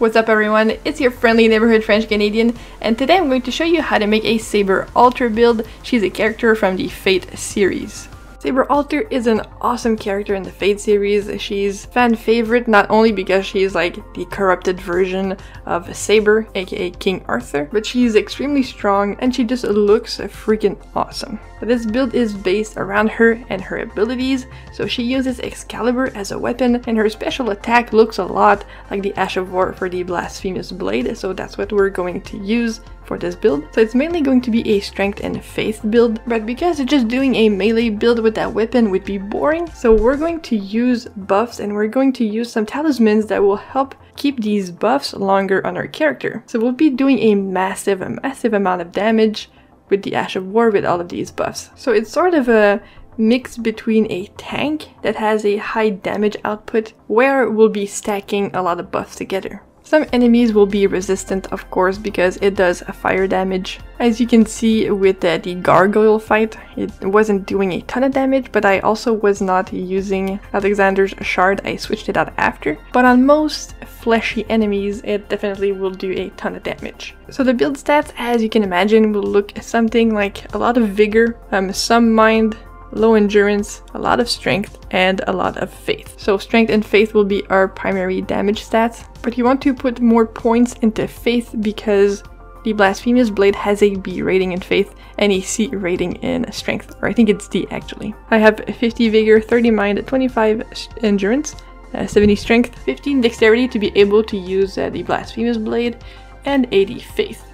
What's up everyone, it's your friendly neighborhood French Canadian and today I'm going to show you how to make a Saber Alter build. She's a character from the Fate series. Saber Alter is an awesome character in the Fate series. She's fan favorite not only because she's like the corrupted version of Saber, aka King Arthur, but she's extremely strong and she just looks freaking awesome. This build is based around her and her abilities, so she uses Excalibur as a weapon and her special attack looks a lot like the Ash of War for the Blasphemous Blade, so that's what we're going to use for this build. So it's mainly going to be a strength and faith build, but because just doing a melee build with that weapon would be boring, so we're going to use buffs and we're going to use some talismans that will help keep these buffs longer on our character. So we'll be doing a massive, a massive amount of damage with the Ash of War with all of these buffs. So it's sort of a mix between a tank that has a high damage output where we'll be stacking a lot of buffs together. Some enemies will be resistant of course because it does fire damage. As you can see with the, the gargoyle fight, it wasn't doing a ton of damage but I also was not using Alexander's shard, I switched it out after. But on most fleshy enemies it definitely will do a ton of damage. So the build stats as you can imagine will look something like a lot of vigor, um, some mind, low endurance, a lot of strength, and a lot of faith. So strength and faith will be our primary damage stats, but you want to put more points into faith because the Blasphemous Blade has a B rating in Faith and a C rating in Strength, or I think it's D actually. I have 50 Vigor, 30 Mind, 25 Endurance, uh, 70 Strength, 15 Dexterity to be able to use uh, the Blasphemous Blade, and 80 Faith.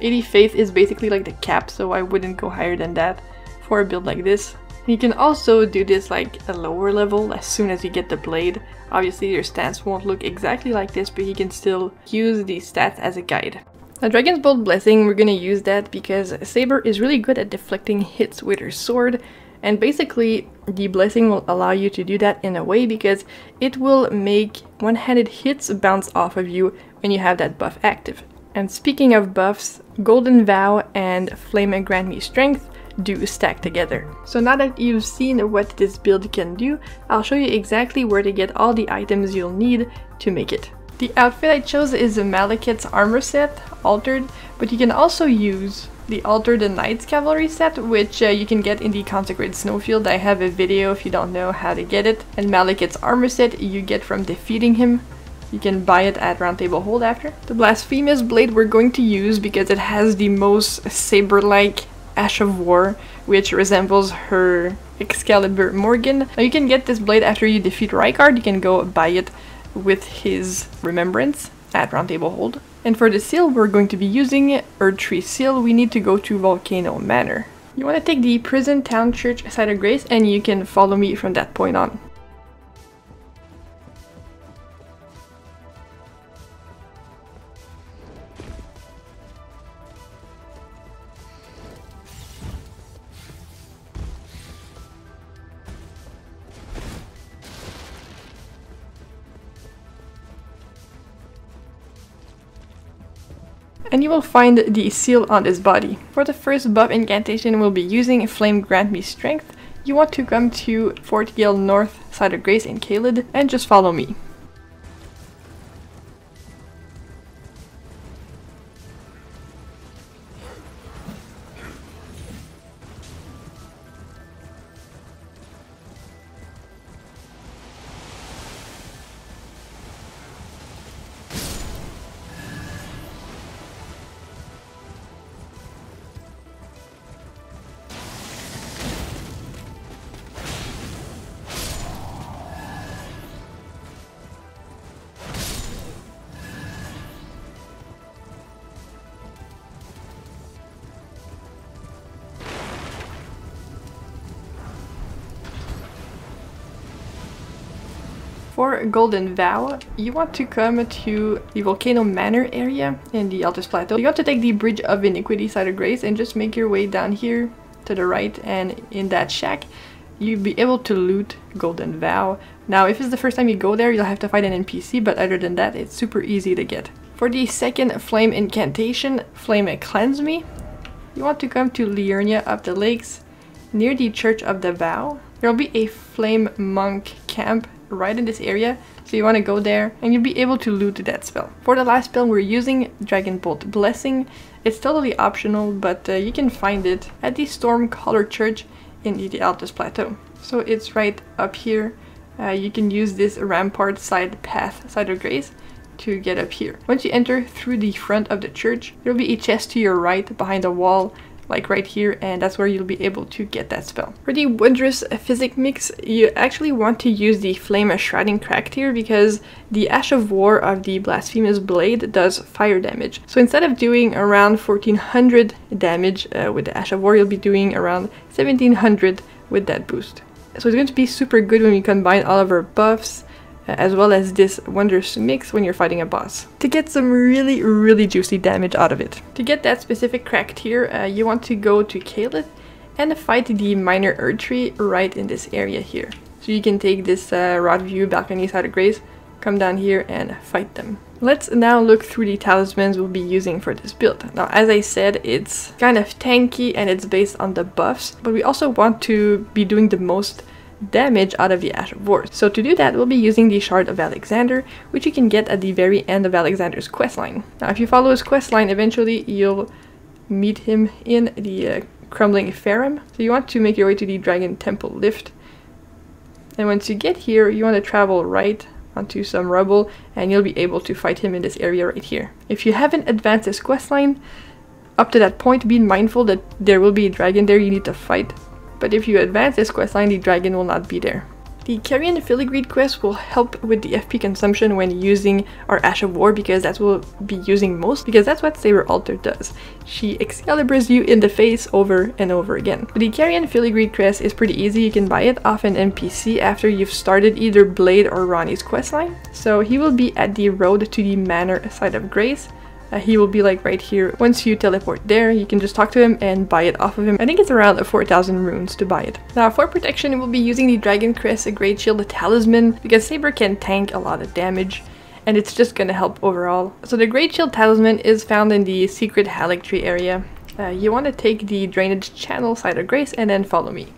80 Faith is basically like the cap, so I wouldn't go higher than that for a build like this. You can also do this like a lower level as soon as you get the blade. Obviously your stats won't look exactly like this, but you can still use these stats as a guide. A Dragon's Bolt Blessing, we're gonna use that because Saber is really good at deflecting hits with her sword, and basically the Blessing will allow you to do that in a way because it will make one-handed hits bounce off of you when you have that buff active. And speaking of buffs, Golden Vow and Flame and Grant Me Strength do stack together. So now that you've seen what this build can do, I'll show you exactly where to get all the items you'll need to make it. The outfit I chose is a Maliketh's armor set, altered, but you can also use the Altered the Night's Cavalry set, which uh, you can get in the Consecrated Snowfield. I have a video if you don't know how to get it. And Maliketh's armor set you get from defeating him. You can buy it at Roundtable Hold after. The Blasphemous Blade we're going to use because it has the most saber-like Ash of War, which resembles her Excalibur Morgan. Now you can get this blade after you defeat Rykard, you can go buy it with his remembrance at Roundtable Hold. And for the seal we're going to be using, Erdtree Seal, we need to go to Volcano Manor. You want to take the Prison Town Church side of Grace and you can follow me from that point on. And you will find the seal on his body. For the first buff incantation we'll be using Flame Grant Me Strength. You want to come to Fort Gael North side of Grace in Caelid and just follow me. For Golden Vow, you want to come to the Volcano Manor area in the Altus Plateau. You have to take the Bridge of Iniquity side of Grace and just make your way down here to the right and in that shack you'll be able to loot Golden Vow. Now if it's the first time you go there you'll have to fight an NPC but other than that it's super easy to get. For the second Flame Incantation, Flame Cleanse Me, you want to come to Liurnia of the lakes near the Church of the Vow. There will be a Flame Monk camp right in this area. So you want to go there and you'll be able to loot that spell. For the last spell we're using Dragon Bolt Blessing. It's totally optional but uh, you can find it at the Stormcaller Church in the Altus Plateau. So it's right up here. Uh, you can use this Rampartside Path, side of grace, to get up here. Once you enter through the front of the church, there will be a chest to your right behind a wall like right here and that's where you'll be able to get that spell. For the Wondrous Physick mix, you actually want to use the Flame Shrouding Cracked Tear because the Ash of War of the Blasphemous Blade does fire damage. So instead of doing around 1400 damage uh, with the Ash of War, you'll be doing around 1700 with that boost. So it's going to be super good when we combine all of our buffs as well as this wondrous mix when you're fighting a boss to get some really really juicy damage out of it. To get that specific cracked tear uh, you want to go to Caelid and fight the minor Earth Erdtree right in this area here. So you can take this uh, Rotview balcony side of Grace, come down here and fight them. Let's now look through the talismans we'll be using for this build. Now as I said it's kind of tanky and it's based on the buffs but we also want to be doing the most damage out of the Ash of War. So to do that, we'll be using the Shard of Alexander, which you can get at the very end of Alexander's questline. Now if you follow his questline, eventually you'll meet him in the uh, Crumbling Farum. So you want to make your way to the Dragon Temple lift. And once you get here, you want to travel right onto some rubble and you'll be able to fight him in this area right here. If you haven't advanced this questline, up to that point, be mindful that there will be a dragon there you need to fight but if you advance this questline, the dragon will not be there. The Carian Filigreed Crest will help with the FP consumption when using our Ash of War because that's what we'll be using most because that's what Saber Alter does. She Excaliburs you in the face over and over again. The Carian Filigreed Crest is pretty easy, you can buy it off an NPC after you've started either Blaidd or Ranni's questline. So he will be at the road to the Manor side of Grace uh, he will be like right here. Once you teleport there, you can just talk to him and buy it off of him. I think it's around 4,000 runes to buy it. Now for protection, we'll be using the Dragon Crest, a Great Shield Talisman, because Saber can tank a lot of damage and it's just gonna help overall. So the Great Shield Talisman is found in the secret Haligtree area. Uh, you want to take the drainage channel side of Grace and then follow me.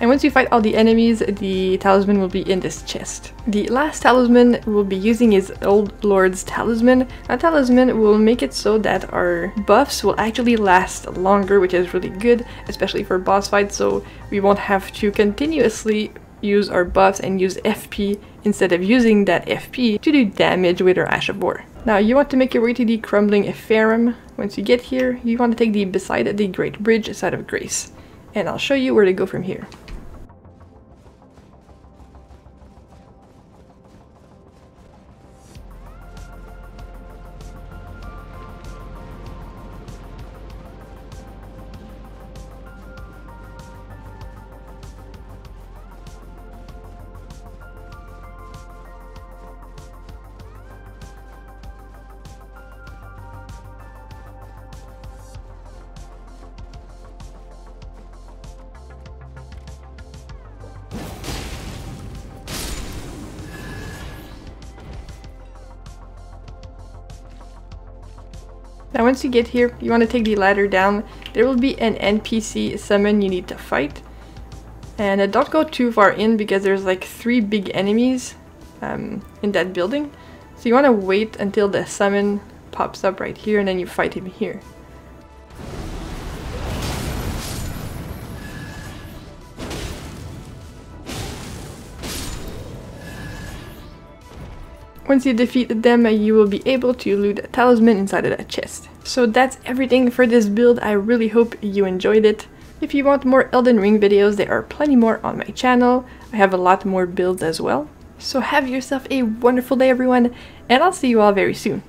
And once you fight all the enemies, the talisman will be in this chest. The last talisman we'll be using is Old Lord's Talisman. That talisman will make it so that our buffs will actually last longer, which is really good, especially for boss fights, so we won't have to continuously use our buffs and use FP instead of using that FP to do damage with our Ash of War. Now you want to make your way to the Crumbling Farum. Once you get here, you want to take the beside the Great Bridge side of Grace. And I'll show you where to go from here. Now once you get here, you want to take the ladder down. There will be an NPC summon you need to fight. And uh, don't go too far in because there's like three big enemies um, in that building. So you want to wait until the summon pops up right here and then you fight him here. Once you defeat them, you will be able to loot a talisman inside of that chest. So that's everything for this build. I really hope you enjoyed it. If you want more Elden Ring videos, there are plenty more on my channel. I have a lot more builds as well. So have yourself a wonderful day everyone, and I'll see you all very soon.